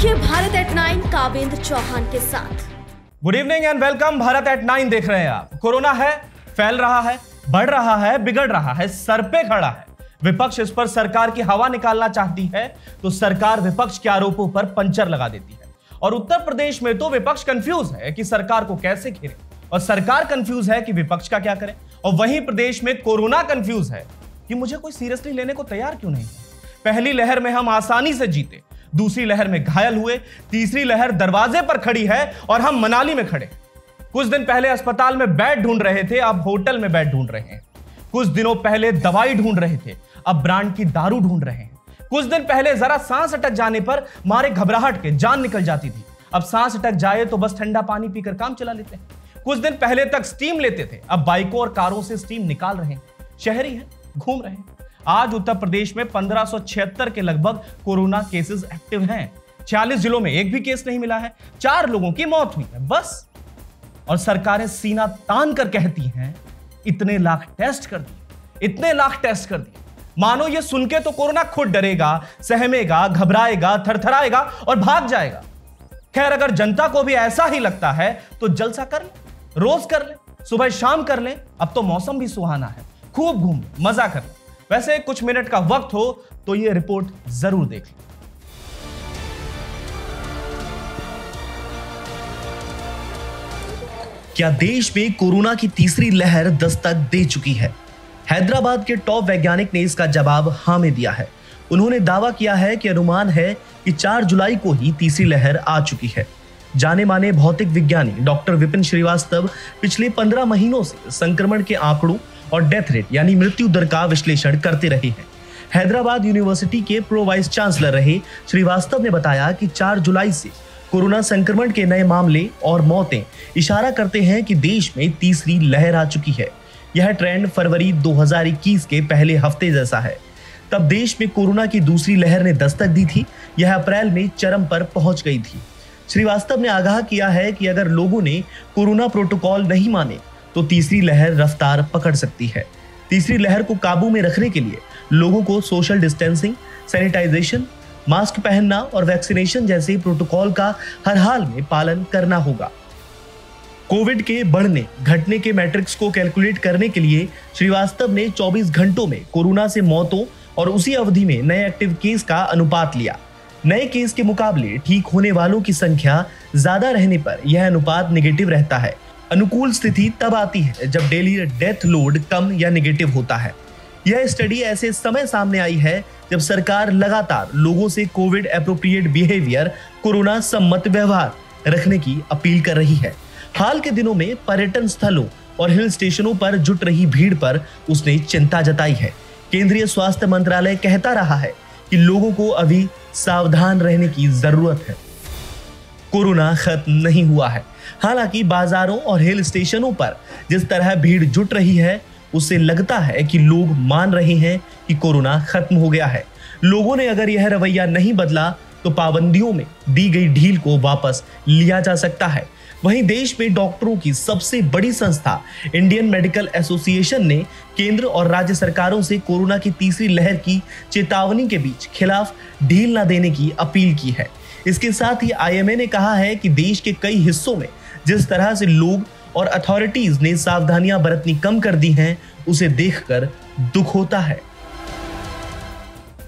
देखिए Bharat eight nine Kavendra Chauhan के साथ। Good evening and welcome Bharat at nine देख रहे हैं आप। कोरोना है, फैल रहा है, बढ़ रहा है, बिगड़ रहा है, सर पे खड़ा है। विपक्ष इस पर सरकार की हवा निकालना चाहती है तो सरकार विपक्ष के आरोपों पर पंचर लगा देती है। और उत्तर प्रदेश में तो विपक्ष कंफ्यूज है कि सरकार को कैसे घेरे। और सरकार कंफ्यूज है कि विपक्ष का क्या करें। और वहीं प्रदेश में कोरोना कंफ्यूज है कि मुझे कोई सीरियसली लेने को तैयार क्यों नहीं है? पहली लहर में हम आसानी से जीते दूसरी लहर में घायल हुए, तीसरी लहर दरवाजे पर खड़ी है और हम मनाली में खड़े। कुछ दिन पहले अस्पताल में बेड ढूंढ रहे थे, अब होटल में बेड ढूंढ रहे हैं। कुछ दिनों पहले दवाई ढूंढ रहे थे, अब ब्रांड की दारू ढूंढ रहे हैं। कुछ दिन पहले जरा सांस अटक जाने पर मारे घबराहट के, जान निकल जाती थी। अब सांस अटक जाए तो बस ठंडा पानी पीकर काम चला लेते हैं। कुछ दिन पहले तक स्टीम लेते थे, अब बाइकों और कारों से स्टीम निकाल रहे हैं। शहरी हैं, घूम रहे हैं। आज उत्तर प्रदेश में पंद्रह के लगभग कोरोना केसेस एक्टिव हैं। छियालीस जिलों में एक भी केस नहीं मिला है। चार लोगों की मौत हुई है, बस। और सरकारें सीना तान कर कहती हैं, इतने लाख टेस्ट कर दिए, इतने लाख टेस्ट कर दिए। मानो ये सुन के तो कोरोना खुद डरेगा, सहमेगा, घबराएगा, थरथराएगा और भाग जाएगा। खैर, अगर जनता को भी ऐसा ही लगता है तो जलसा कर ले, रोज कर ले, सुबह शाम कर ले। अब तो मौसम भी सुहाना है, खूब घूम मज़ा कर ले। वैसे कुछ मिनट का वक्त हो तो ये रिपोर्ट ज़रूर देख लें। क्या देश में कोरोना की तीसरी लहर दस्तक दे चुकी है? हैदराबाद के टॉप वैज्ञानिक ने इसका जवाब हाँ में दिया है। उन्होंने दावा किया है कि अनुमान है कि 4 जुलाई को ही तीसरी लहर आ चुकी है। जाने माने भौतिक विज्ञानी डॉक्टर विपिन श्रीवास्तव पिछले 15 महीनों से संक्रमण के आंकड़ों और डेथ रेट यानी मृत्यु दर का विश्लेषण करते रहे हैं। हैदराबाद यूनिवर्सिटी के प्रो वाइस चांसलर रहे श्रीवास्तव ने बताया कि 4 जुलाई से कोरोना संक्रमण के नए मामले और मौतें इशारा करते हैं कि देश में तीसरी लहर आ चुकी है। यह ट्रेंड फरवरी 2021 के पहले हफ़्ते जैसा है। तब देश में कोरोना की दूसरी लहर ने दस्तक दी थी। यह अप्रैल में चरम पर पहुँच गई थी। श्रीवास्तव ने आगाह किया है कि अगर लोगों ने कोरोना प्रोटोकॉल नहीं माने तो तीसरी लहर रफ्तार पकड़ सकती है। तीसरी लहर को काबू में रखने के लिए लोगों को सोशल डिस्टेंसिंग सैनिटाइजेशन मास्क पहनना और वैक्सीनेशन जैसे प्रोटोकॉल का हर हाल में पालन करना होगा। कोविड के बढ़ने, घटने के मैट्रिक्स को कैलकुलेट करने के लिए श्रीवास्तव ने 24 घंटों में कोरोना से मौतों और उसी अवधि में नए एक्टिव केस का अनुपात लिया। नए केस के मुकाबले ठीक होने वालों की संख्या ज़्यादा रहने पर यह अनुपात निगेटिव रहता है। अनुकूल स्थिति तब आती है जब डेली डेथ लोड कम या निगेटिव होता है। यह स्टडी ऐसे समय सामने आई है जब सरकार लगातार लोगों से कोविड अप्रोप्रिएट बिहेवियर कोरोना सम्मत व्यवहार रखने की अपील कर रही है। हाल के दिनों में पर्यटन स्थलों और हिल स्टेशनों पर जुट रही भीड़ पर उसने चिंता जताई है। केंद्रीय स्वास्थ्य मंत्रालय कहता रहा है कि लोगों को अभी सावधान रहने की ज़रूरत है। कोरोना खत्म नहीं हुआ है। हालाँकि बाजारों और हिल स्टेशनों पर जिस तरह भीड़ जुट रही है, उससे लगता है कि लोग मान रहे हैं कि कोरोना खत्म हो गया है। लोगों ने अगर यह रवैया नहीं बदला तो पाबंदियों में दी गई ढील को वापस लिया जा सकता है। वहीं देश में डॉक्टरों की सबसे बड़ी संस्था, इंडियन मेडिकल एसोसिएशन ने केंद्र और राज्य सरकारों से कोरोना की तीसरी लहर की चेतावनी के बीच खिलाफ ढील न देने की अपील की है। इसके साथ ही आईएमए ने कहा है कि देश के कई हिस्सों में जिस तरह से लोग और अथॉरिटीज ने सावधानियाँ बरतनी कम कर दी हैं, उसे देखकर दुख होता है।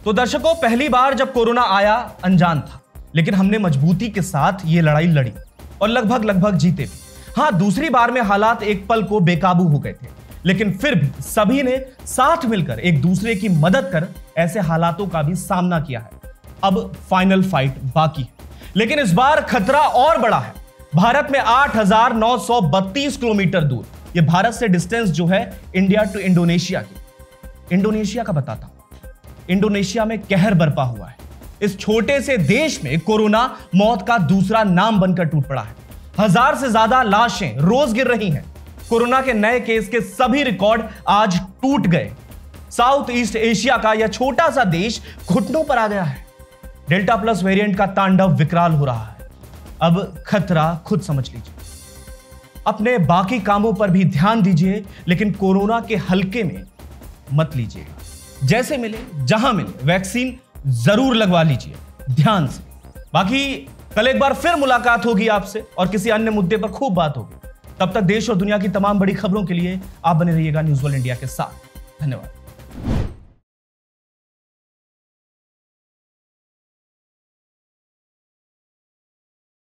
तो दर्शकों, पहली बार जब कोरोना आया, अनजान था। लेकिन हमने मजबूती के साथ ये लड़ाई लड़ी और लगभग लगभग जीते भी। हाँ दूसरी बार में हालात एक पल को बेकाबू हो गए थे। लेकिन फिर भी सभी ने साथ मिलकर एक दूसरे की मदद कर ऐसे हालातों का भी सामना किया है। अब फाइनल फाइट बाकी। लेकिन इस बार खतरा और बड़ा है। भारत में 8,932 किलोमीटर दूर। ये भारत से डिस्टेंस जो है इंडिया टू इंडोनेशिया की। इंडोनेशिया का बताता हूँ। इंडोनेशिया में कहर बरपा हुआ है। इस छोटे से देश में कोरोना मौत का दूसरा नाम बनकर टूट पड़ा है। हज़ार से ज़्यादा लाशें रोज गिर रही हैं। कोरोना के नए केस के सभी रिकॉर्ड आज टूट गए। साउथ ईस्ट एशिया का यह छोटा सा देश घुटनों पर आ गया है। डेल्टा प्लस वेरिएंट का तांडव विकराल हो रहा है। अब खतरा खुद समझ लीजिए। अपने बाकी कामों पर भी ध्यान दीजिए, लेकिन कोरोना के हल्के में मत लीजिएगा जैसे मिले, जहाँ मिले, वैक्सीन ज़रूर लगवा लीजिए, ध्यान से। बाकी कल एक बार फिर मुलाकात होगी आपसे, और किसी अन्य मुद्दे पर खूब बात होगी। तब तक देश और दुनिया की तमाम बड़ी खबरों के लिए आप बने रहिएगा न्यूज़ वर्ल्ड इंडिया के साथ। धन्यवाद।